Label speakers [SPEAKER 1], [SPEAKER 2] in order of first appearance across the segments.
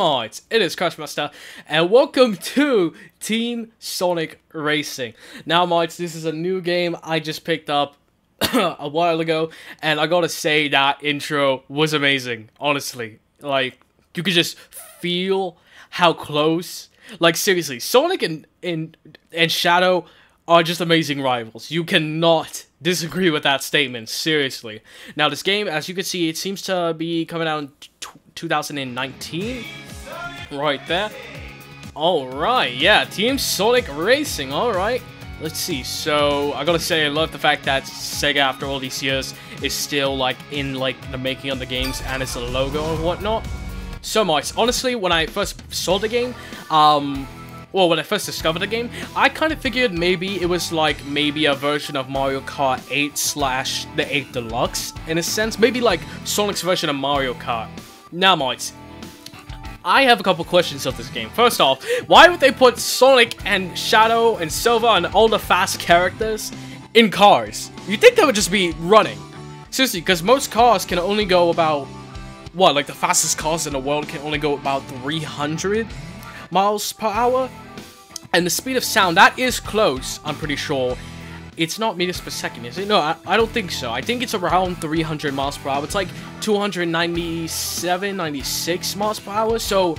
[SPEAKER 1] Mates, it is Crashmaster, and welcome to Team Sonic Racing. Now mates, this is a new game I just picked up a while ago, and I gotta say that intro was amazing, honestly. Like, you could just feel how close, like seriously, Sonic and, and, and Shadow are just amazing rivals. You cannot disagree with that statement, seriously. Now this game, as you can see, it seems to be coming out in 2019. Right there. Alright, yeah, Team Sonic Racing, alright. Let's see, so I gotta say I love the fact that Sega after all these years is still like in like the making of the games and it's a logo and whatnot. So much. Honestly, when I first saw the game, um, well, when I first discovered the game, I kind of figured maybe it was like maybe a version of Mario Kart 8 slash the 8 Deluxe, in a sense. Maybe like Sonic's version of Mario Kart. Now, mates, I have a couple questions of this game. First off, why would they put Sonic and Shadow and Silver and all the fast characters in cars? you think they would just be running. Seriously, because most cars can only go about, what, like the fastest cars in the world can only go about 300 miles per hour? And the speed of sound, that is close, I'm pretty sure, it's not meters per second, is it? No, I, I don't think so. I think it's around 300 miles per hour. It's like 297, 96 miles per hour. So,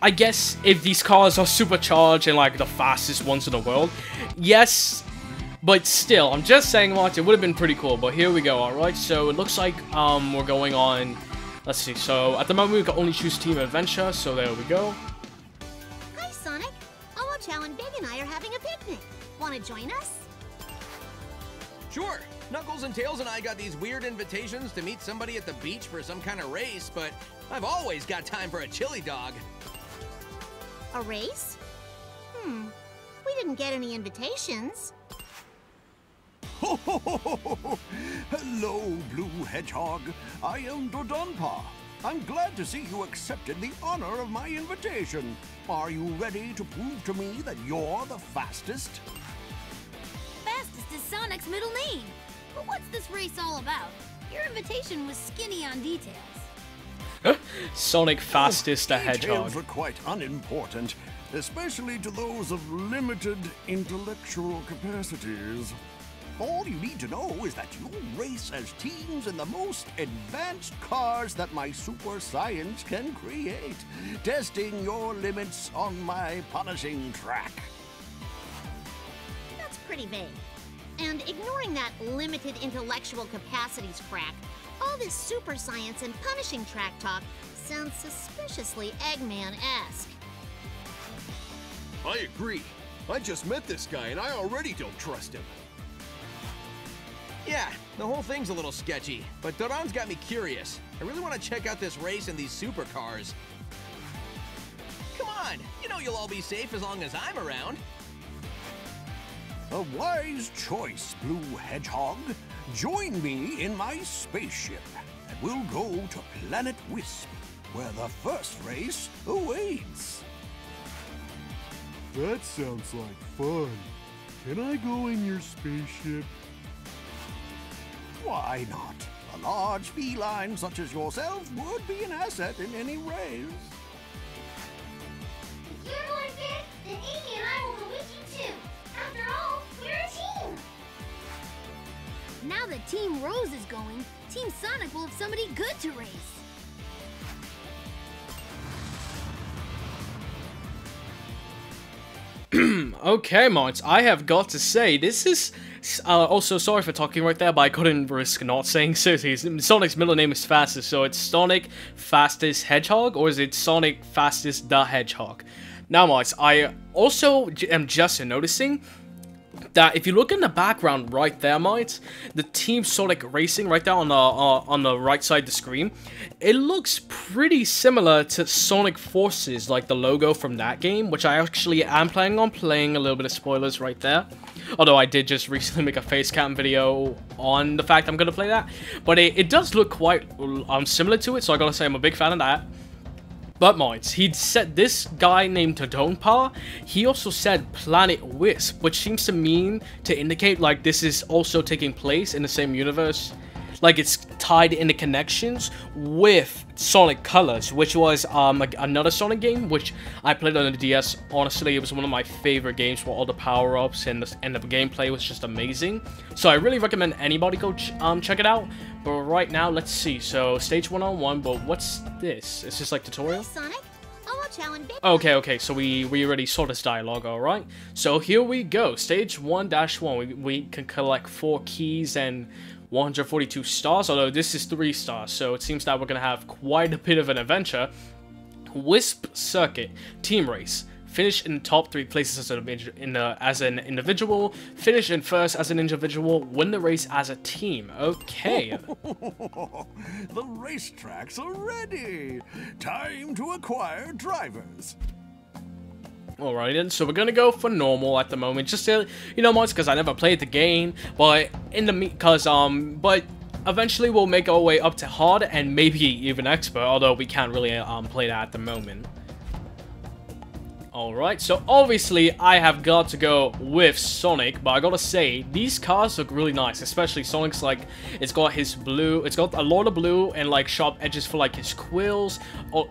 [SPEAKER 1] I guess if these cars are supercharged and like the fastest ones in the world, yes, but still, I'm just saying, Martin, it would have been pretty cool. But here we go, alright? So, it looks like um we're going on, let's see, so at the moment we can only choose Team Adventure, so there we go.
[SPEAKER 2] Hi, Sonic. Owo-chow and Big and I are having a picnic. Want to join us?
[SPEAKER 3] Sure. Knuckles and Tails and I got these weird invitations to meet somebody at the beach for some kind of race, but I've always got time for a chili dog.
[SPEAKER 2] A race? Hmm. We didn't get any invitations.
[SPEAKER 4] Hello, Blue Hedgehog. I am Dodonpa. I'm glad to see you accepted the honor of my invitation. Are you ready to prove to me that you're the fastest?
[SPEAKER 5] Fastest is Sonic's middle name. But what's this race all about? Your invitation was skinny on details.
[SPEAKER 1] Sonic oh, Fastest the Hedgehog.
[SPEAKER 4] Details are quite unimportant, especially to those of limited intellectual capacities. All you need to know is that you'll race as teams in the most advanced cars that my super science can create, testing your limits on my punishing track.
[SPEAKER 2] That's pretty vague. And ignoring that limited intellectual capacities crack, all this super science and punishing track talk sounds suspiciously Eggman-esque.
[SPEAKER 6] I agree. I just met this guy and I already don't trust him.
[SPEAKER 3] Yeah, the whole thing's a little sketchy, but Doran's got me curious. I really want to check out this race and these supercars. Come on, you know you'll all be safe as long as I'm around.
[SPEAKER 4] A wise choice, Blue Hedgehog. Join me in my spaceship, and we'll go to Planet Wisp, where the first race awaits.
[SPEAKER 7] That sounds like fun. Can I go in your spaceship?
[SPEAKER 4] Why not? A large feline such as yourself would be an asset in any race.
[SPEAKER 8] If you're going fit, then Amy and I
[SPEAKER 5] Now that Team Rose is going, Team Sonic will have somebody good to race.
[SPEAKER 1] Okay, mods, I have got to say, this is... Uh, also, sorry for talking right there, but I couldn't risk not saying seriously. Sonic's middle name is Fastest, so it's Sonic Fastest Hedgehog, or is it Sonic Fastest the Hedgehog? Now, mods, I also am just noticing that if you look in the background right there, mites, the Team Sonic Racing right there on the uh, on the right side of the screen, it looks pretty similar to Sonic Forces, like the logo from that game, which I actually am planning on playing. A little bit of spoilers right there. Although I did just recently make a face cam video on the fact I'm gonna play that, but it, it does look quite um similar to it, so I gotta say I'm a big fan of that. But mods, he'd said this guy named Dodonpa, he also said Planet Wisp, which seems to mean to indicate like this is also taking place in the same universe. Like it's tied in the connections with Sonic Colors, which was um another Sonic game, which I played on the DS. Honestly, it was one of my favorite games for all the power-ups and the, and the gameplay was just amazing. So I really recommend anybody go ch um check it out. But right now, let's see. So stage one on one, but what's this? Is this like tutorial?
[SPEAKER 2] Sonic. I'll watch Alan Big.
[SPEAKER 1] Okay, okay, so we, we already saw this dialogue, alright? So here we go, stage 1-1, we, we can collect 4 keys and 142 stars, although this is 3 stars, so it seems that we're gonna have quite a bit of an adventure. Wisp Circuit, Team Race. Finish in top three places as an, in a, as an individual. Finish in first as an individual. Win the race as a team. Okay.
[SPEAKER 4] the racetracks are ready. Time to acquire drivers.
[SPEAKER 1] Alright then, so we're gonna go for normal at the moment, just to, you know, mods, because I never played the game, but in the meet, because, um, but eventually we'll make our way up to hard and maybe even expert, although we can't really, um, play that at the moment. Alright, so obviously I have got to go with Sonic, but I gotta say, these cars look really nice, especially Sonic's like, it's got his blue, it's got a lot of blue and like sharp edges for like his quills,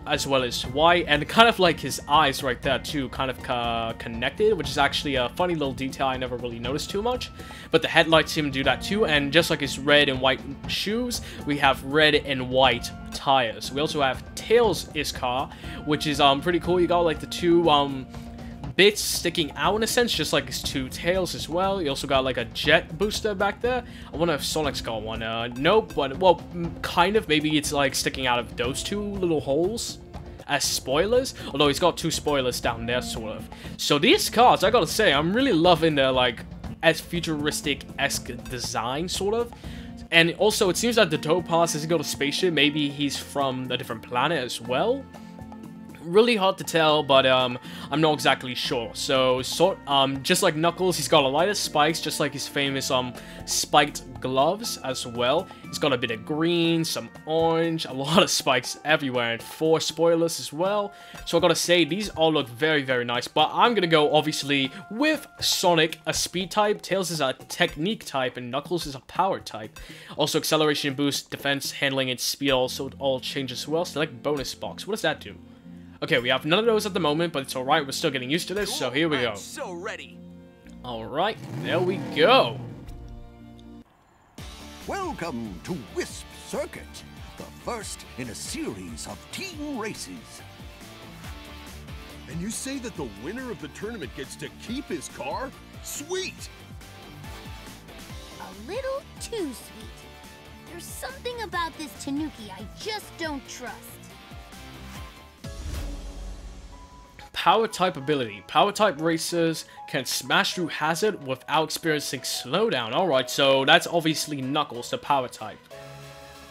[SPEAKER 1] as well as white, and kind of like his eyes right there too, kind of uh, connected, which is actually a funny little detail I never really noticed too much, but the headlights to do that too, and just like his red and white shoes, we have red and white tires. We also have Tails' car, which is um pretty cool. You got like the two um bits sticking out in a sense, just like his two tails as well. You also got like a jet booster back there. I wonder if Sonic's got one. Uh, nope, but well, kind of. Maybe it's like sticking out of those two little holes as spoilers, although he's got two spoilers down there, sort of. So these cars, I gotta say, I'm really loving their, like, as futuristic-esque design, sort of. And also, it seems that the Topaz has got a spaceship. Maybe he's from a different planet as well. Really hard to tell, but um, I'm not exactly sure. So, sort um, just like Knuckles, he's got a lot of spikes, just like his famous um spiked gloves as well. He's got a bit of green, some orange, a lot of spikes everywhere, and four spoilers as well. So I gotta say, these all look very, very nice. But I'm gonna go, obviously, with Sonic, a speed type, Tails is a technique type, and Knuckles is a power type. Also, acceleration boost, defense, handling, and speed also all change as well. Select bonus box. What does that do? Okay, we have none of those at the moment, but it's alright, we're still getting used to this, so here we go.
[SPEAKER 3] I'm so ready.
[SPEAKER 1] Alright, there we go.
[SPEAKER 4] Welcome to Wisp Circuit, the first in a series of team races.
[SPEAKER 6] And you say that the winner of the tournament gets to keep his car? Sweet!
[SPEAKER 5] A little too sweet. There's something about this Tanuki I just don't trust.
[SPEAKER 1] Power type ability. Power type racers can smash through hazard without experiencing slowdown. Alright, so that's obviously Knuckles, the power type.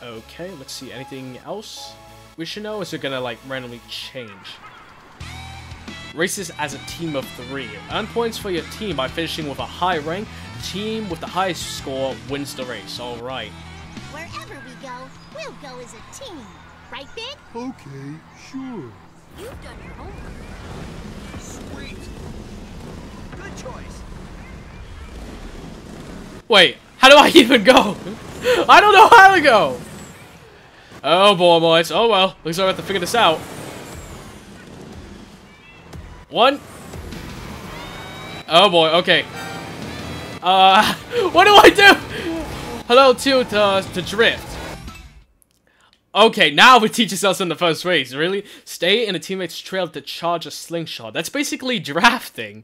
[SPEAKER 1] Okay, let's see. Anything else we should know? Is it gonna like randomly change? Races as a team of three. Earn points for your team by finishing with a high rank. Team with the highest score wins the race. Alright.
[SPEAKER 2] Wherever we go, we'll go as a team. Right, Big?
[SPEAKER 7] Okay, sure.
[SPEAKER 5] You've done your homework.
[SPEAKER 3] Sweet. Good choice.
[SPEAKER 1] Wait, how do I even go? I don't know how to go! Oh boy, boys. Oh well. Looks like I have to figure this out. One. Oh boy, okay. Uh, what do I do? Hello, two to, to drift. Okay, now it teaches us in the first race, really? Stay in a teammate's trail to charge a slingshot. That's basically drafting.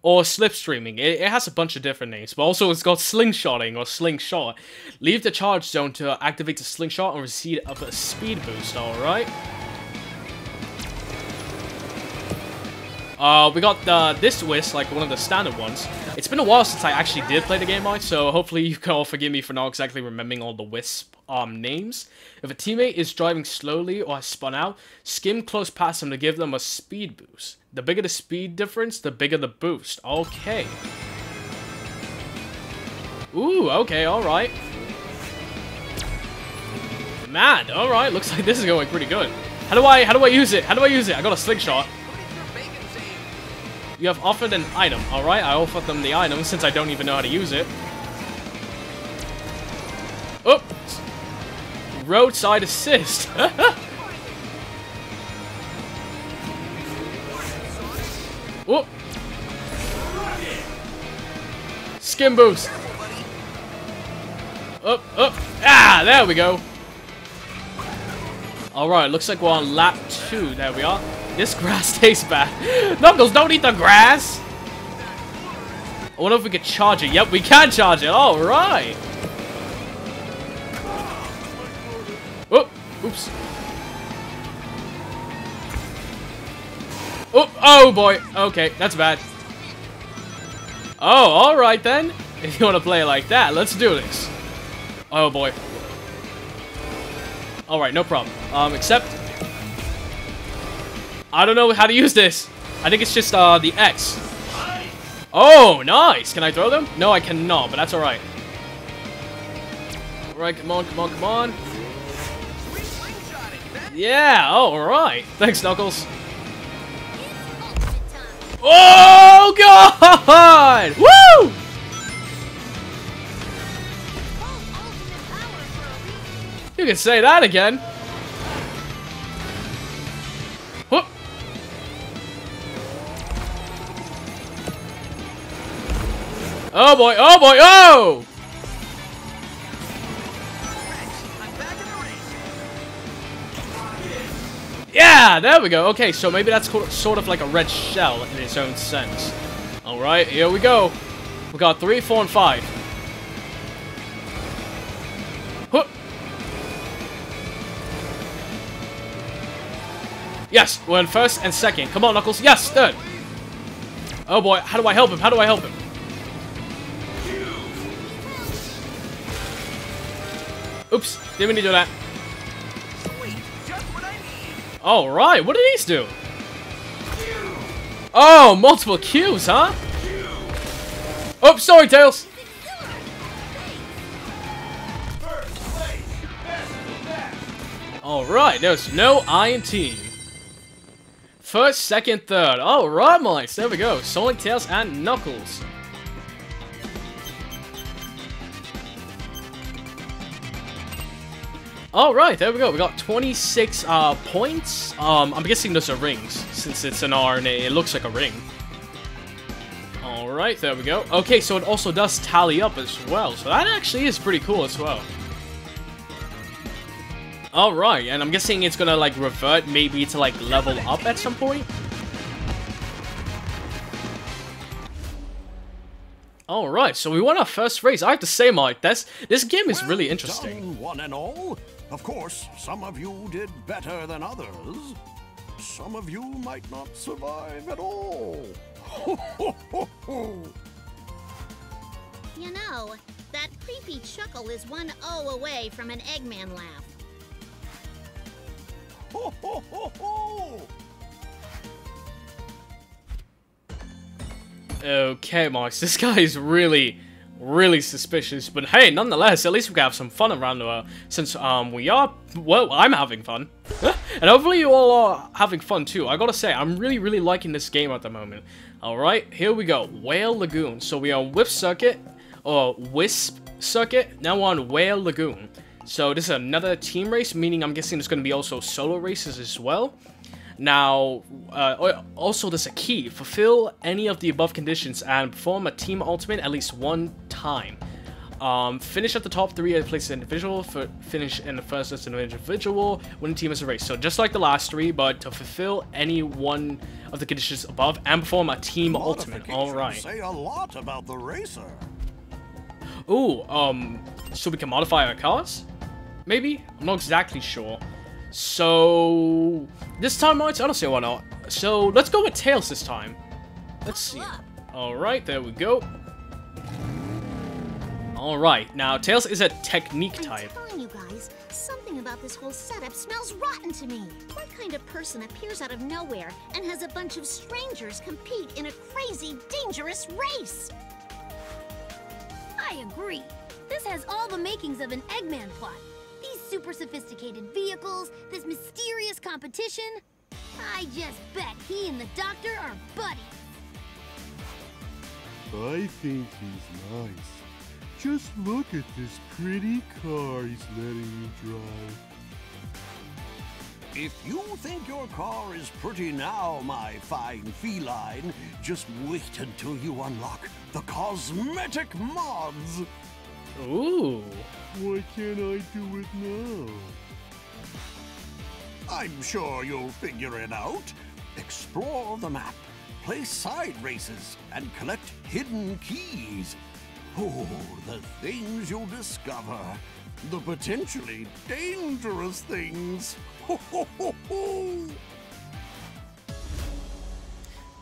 [SPEAKER 1] Or slipstreaming. It, it has a bunch of different names, but also it's called slingshotting or slingshot. Leave the charge zone to activate the slingshot and receive a speed boost, alright? Uh, we got uh, this Wisp, like one of the standard ones. It's been a while since I actually did play the game, right? So hopefully you can all forgive me for not exactly remembering all the Wisp um, names. If a teammate is driving slowly or has spun out, skim close past them to give them a speed boost. The bigger the speed difference, the bigger the boost. Okay. Ooh, okay, alright. Mad, alright, looks like this is going pretty good. How do I, how do I use it? How do I use it? I got a slingshot. You have offered an item, alright? I offered them the item since I don't even know how to use it. Oops! Roadside assist! Whoop! Skim boost! Up, up! Ah, there we go! Alright, looks like we're on lap 2. There we are. This grass tastes bad. Knuckles, don't eat the grass! I wonder if we could charge it. Yep, we can charge it. Alright! Oh, oops. Oh, oh boy. Okay, that's bad. Oh, alright then. If you want to play like that, let's do this. Oh boy. Alright, no problem. Um, except... I don't know how to use this. I think it's just, uh, the X. Oh, nice! Can I throw them? No, I cannot, but that's alright. Alright, come on, come on, come on. Yeah, alright. Thanks, Knuckles. Oh, God! Woo! You can say that again. Oh boy, oh boy, oh! Yeah, there we go. Okay, so maybe that's sort of like a red shell in its own sense. Alright, here we go. We got three, four, and five. Huh. Yes, we're in first and second. Come on, Knuckles. Yes, third. Oh boy, how do I help him? How do I help him? Oops, didn't mean to do that. Alright, what did these do? Oh, multiple Qs, huh? Oh, sorry, Tails. Alright, there's no I in team. First, second, third. Alright, mice. There we go. Sonic, Tails, and Knuckles. Alright, there we go. We got 26 uh, points. Um, I'm guessing those are rings, since it's an R and it looks like a ring. Alright, there we go. Okay, so it also does tally up as well. So that actually is pretty cool as well. Alright, and I'm guessing it's gonna like revert maybe to like level up at some point. Alright, so we won our first race. I have to say, Mike, this, this game is really interesting.
[SPEAKER 4] done, one and all. Of course, some of you did better than others. Some of you might not survive at all. Ho, ho, ho, ho.
[SPEAKER 2] You know, that creepy chuckle is one O away from an Eggman laugh.
[SPEAKER 4] Ho, ho, ho, ho.
[SPEAKER 1] Okay, Marks, this guy is really, really suspicious. But hey, nonetheless, at least we can have some fun around the world. Since um we are, well, I'm having fun. and hopefully you all are having fun too. I gotta say, I'm really, really liking this game at the moment. Alright, here we go. Whale Lagoon. So we are Whip Circuit, or Wisp Circuit. Now we're on Whale Lagoon. So this is another team race, meaning I'm guessing there's going to be also solo races as well. Now, uh, also there's a key. Fulfill any of the above conditions and perform a team ultimate at least one time. Um, finish at the top three at place individual, for finish in the first as an individual, win the team as a race. So just like the last three, but to fulfill any one of the conditions above and perform a team ultimate.
[SPEAKER 4] Modifications
[SPEAKER 1] Alright.
[SPEAKER 4] Say a lot about the racer.
[SPEAKER 1] Ooh, um, so we can modify our cars? Maybe? I'm not exactly sure. So, this time, Mites, I don't see why not. So, let's go with Tails this time. Let's see. Alright, there we go. Alright, now, Tails is a technique type.
[SPEAKER 2] I'm telling you guys, something about this whole setup smells rotten to me. What kind of person appears out of nowhere and has a bunch of strangers compete in a crazy, dangerous race?
[SPEAKER 5] I agree. This has all the makings of an Eggman plot. These super sophisticated vehicles, this mysterious competition. I just bet he and the doctor are buddies.
[SPEAKER 7] I think he's nice. Just look at this pretty car he's letting me drive.
[SPEAKER 4] If you think your car is pretty now, my fine feline, just wait until you unlock the cosmetic mods.
[SPEAKER 1] Ooh.
[SPEAKER 7] Why can't I do it now?
[SPEAKER 4] I'm sure you'll figure it out. Explore the map, play side races, and collect hidden keys. Oh, the things you'll discover. The potentially dangerous things. Ho, ho, ho, ho.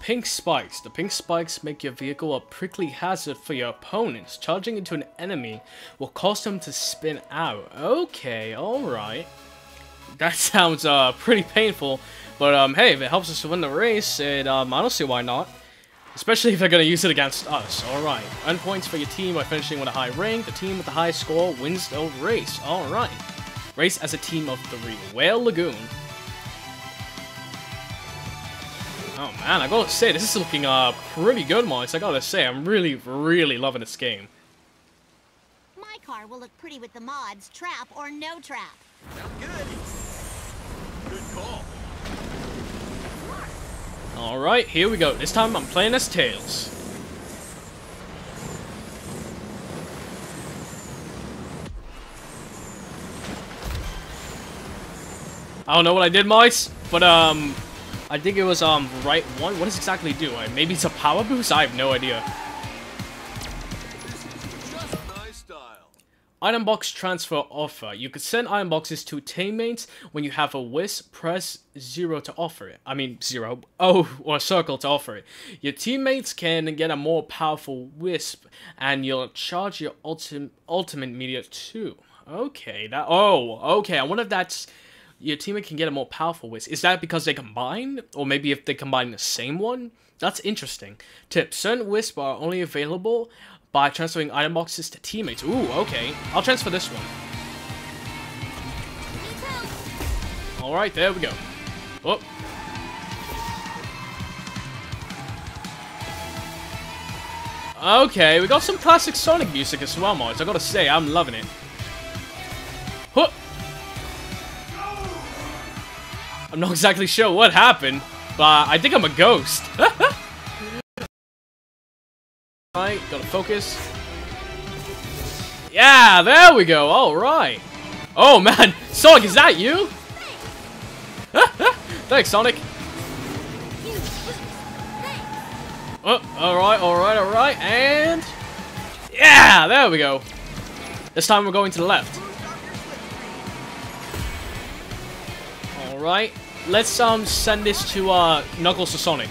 [SPEAKER 1] Pink spikes. The pink spikes make your vehicle a prickly hazard for your opponents. Charging into an enemy will cause them to spin out. Okay, alright. That sounds uh pretty painful. But um hey, if it helps us to win the race, it um I don't see why not. Especially if they're gonna use it against us. Alright. Earn points for your team by finishing with a high rank. The team with the highest score wins the race. Alright. Race as a team of three. Whale Lagoon. Oh man, I gotta say, this is looking uh pretty good, Mods. I gotta say, I'm really, really loving this game.
[SPEAKER 2] My car will look pretty with the mods, trap or no trap.
[SPEAKER 3] Sounds good. Good call.
[SPEAKER 1] Alright, here we go. This time I'm playing as Tails. I don't know what I did, Mice, but um, I think it was um right one. What does exactly do? Uh, Maybe it's a power boost. I have no idea. Item box transfer offer. You could send item boxes to teammates when you have a wisp. Press zero to offer it. I mean zero. Oh, or circle to offer it. Your teammates can get a more powerful wisp, and you'll charge your ultimate ultimate meter too. Okay, that. Oh, okay. I wonder if that's your teammate can get a more powerful wisp. Is that because they combine, or maybe if they combine the same one? That's interesting. Tip: Certain wisps are only available by transferring item boxes to teammates. Ooh, okay. I'll transfer this one. All right, there we go. Oh. Okay, we got some classic Sonic music as well, Mods. I gotta say, I'm loving it. Huh. I'm not exactly sure what happened, but I think I'm a ghost. Alright, gotta focus. Yeah, there we go. All right. Oh man, Sonic, is that you? Thanks, Sonic. Oh, all right, all right, all right, and yeah, there we go. This time we're going to the left. All right, let's um send this to uh Knuckles to Sonic.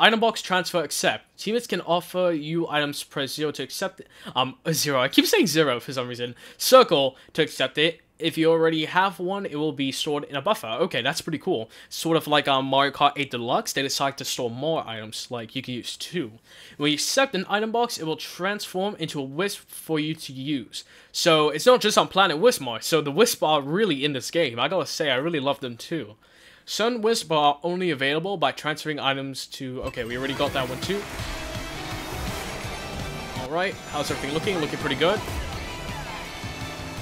[SPEAKER 1] Item box transfer accept. Teammates can offer you items. Press zero to accept it. Um, zero. I keep saying zero for some reason. Circle to accept it. If you already have one, it will be stored in a buffer. Okay, that's pretty cool. Sort of like um, Mario Kart 8 Deluxe, they decide to store more items, like you can use two. When you accept an item box, it will transform into a wisp for you to use. So it's not just on Planet Wisp, Wismar, so the wisp are really in this game. I gotta say, I really love them too. Sun Wisp are only available by transferring items to... Okay, we already got that one too. Alright, how's everything looking? Looking pretty good.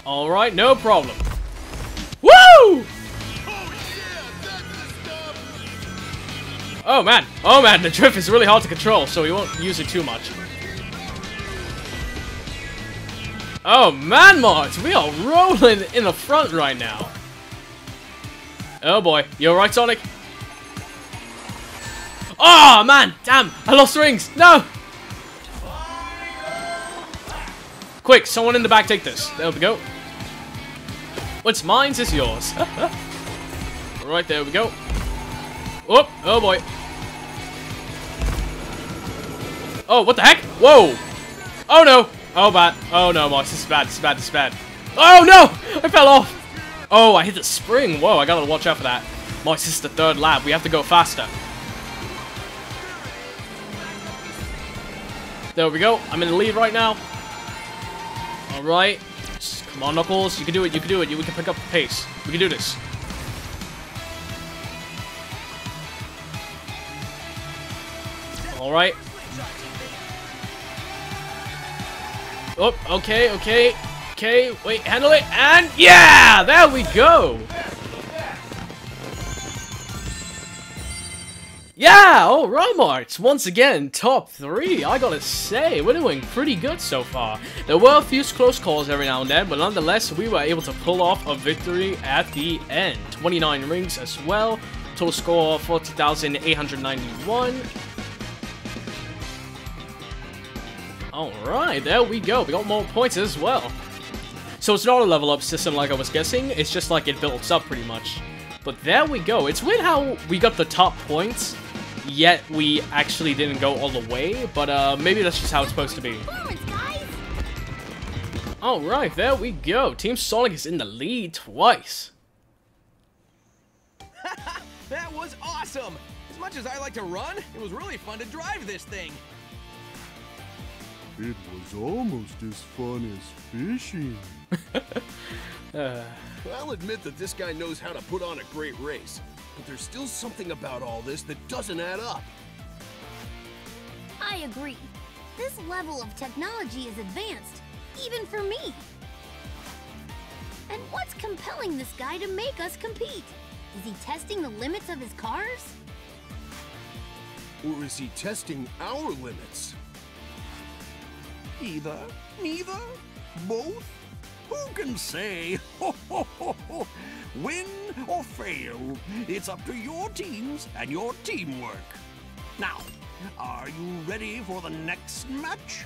[SPEAKER 1] Alright, no problem. Woo! Oh man, oh man, the drift is really hard to control, so we won't use it too much. Oh man, Mars, we are rolling in the front right now. Oh boy, you alright, Sonic? Oh man, damn, I lost rings. No! Quick, someone in the back take this. There we go. What's mine's is yours. right, there we go. Oh, oh boy. Oh, what the heck? Whoa! Oh no! Oh bad. Oh no, Moss, this is bad, this is bad, this is bad. Oh no! I fell off! Oh, I hit the spring. Whoa, I gotta watch out for that. Moss, this is the third lap. We have to go faster. There we go. I'm in the lead right now. Alright. Come on, Knuckles. You can do it. You can do it. We can pick up the pace. We can do this. Alright. Oh, okay, okay. Okay, wait, handle it, and yeah! There we go! Yeah, alright Marts, once again, top 3, I gotta say, we're doing pretty good so far. There were a few close calls every now and then, but nonetheless, we were able to pull off a victory at the end. 29 rings as well, total score 40,891. Alright, there we go, we got more points as well. So it's not a level up system like I was guessing, it's just like it builds up pretty much. But there we go, it's weird how we got the top points, yet we actually didn't go all the way, but uh, maybe that's just how it's supposed to be. Alright, there we go. Team Sonic is in the lead twice.
[SPEAKER 3] that was awesome! As much as I like to run, it was really fun to drive this thing.
[SPEAKER 7] It was almost as fun as fishing.
[SPEAKER 1] uh.
[SPEAKER 6] I'll admit that this guy knows how to put on a great race, but there's still something about all this that doesn't add up.
[SPEAKER 5] I agree. This level of technology is advanced, even for me. And what's compelling this guy to make us compete? Is he testing the limits of his cars?
[SPEAKER 6] Or is he testing our limits?
[SPEAKER 4] Either, neither, both? Who can say? Win or fail, it's up to your teams and your teamwork. Now, are you ready for the next match?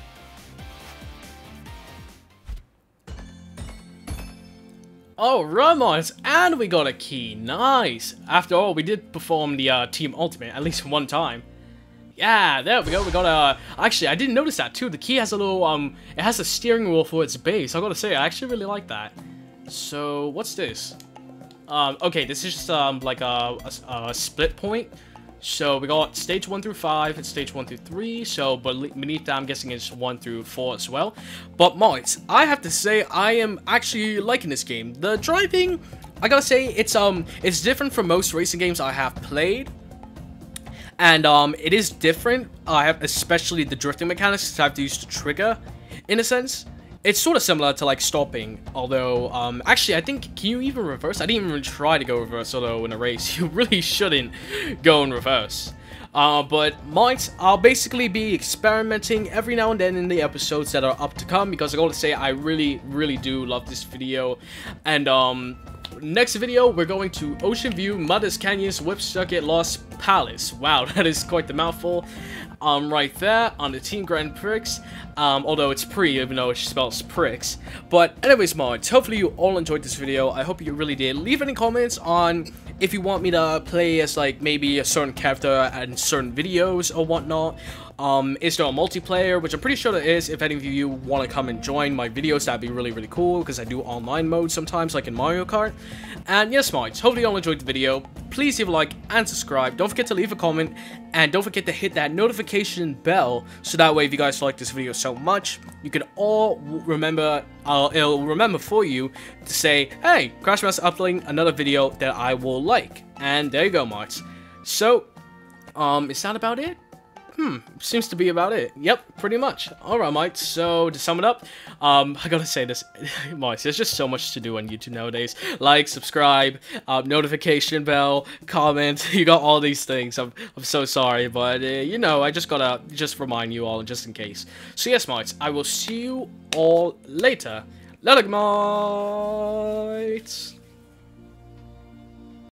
[SPEAKER 1] Oh, Ramos, and we got a key. Nice. After all, we did perform the uh, Team Ultimate at least one time. Yeah, there we go. We got a. Actually, I didn't notice that too. The key has a little um. It has a steering wheel for its base. I gotta say, I actually really like that. So what's this? Um. Okay, this is just um like a, a, a split point. So we got stage one through five and stage one through three. So but beneath that, I'm guessing it's one through four as well. But mods, I have to say, I am actually liking this game. The driving, I gotta say, it's um, it's different from most racing games I have played and um, it is different. I have especially the drifting mechanics. I have to use the trigger, in a sense. It's sort of similar to like stopping, although um, actually I think can you even reverse? I didn't even try to go reverse, although in a race you really shouldn't go in reverse. Uh, but might I'll basically be experimenting every now and then in the episodes that are up to come because I gotta say I really, really do love this video. And um, next video we're going to Ocean View, Mother's Canyons, Whip Circuit, Lost Palace. Wow, that is quite the mouthful. Um, right there on the Team Grand Prix. Um, although it's pre, even though it spells pricks. But anyways, mods, hopefully you all enjoyed this video. I hope you really did. Leave any comments on if you want me to play as like maybe a certain character and certain videos or whatnot. Um, is there a multiplayer? Which I'm pretty sure there is. If any of you want to come and join my videos, that'd be really, really cool because I do online mode sometimes, like in Mario Kart. And yes, mods, hopefully you all enjoyed the video. Please leave a like and subscribe. Don't forget to leave a comment and don't forget to hit that notification bell so that way if you guys like this video so much, you can all remember, uh, it'll remember for you to say, hey, Crashmaster uploading another video that I will like. And there you go, mods. So, um, is that about it? Hmm, seems to be about it. Yep, pretty much. Alright, Mike, so to sum it up, um, I gotta say this, Mike, there's just so much to do on YouTube nowadays. Like, subscribe, uh, notification bell, comment, you got all these things. I'm, I'm so sorry, but, uh, you know, I just gotta just remind you all, just in case. So yes, mates, I will see you all later. Later, mates!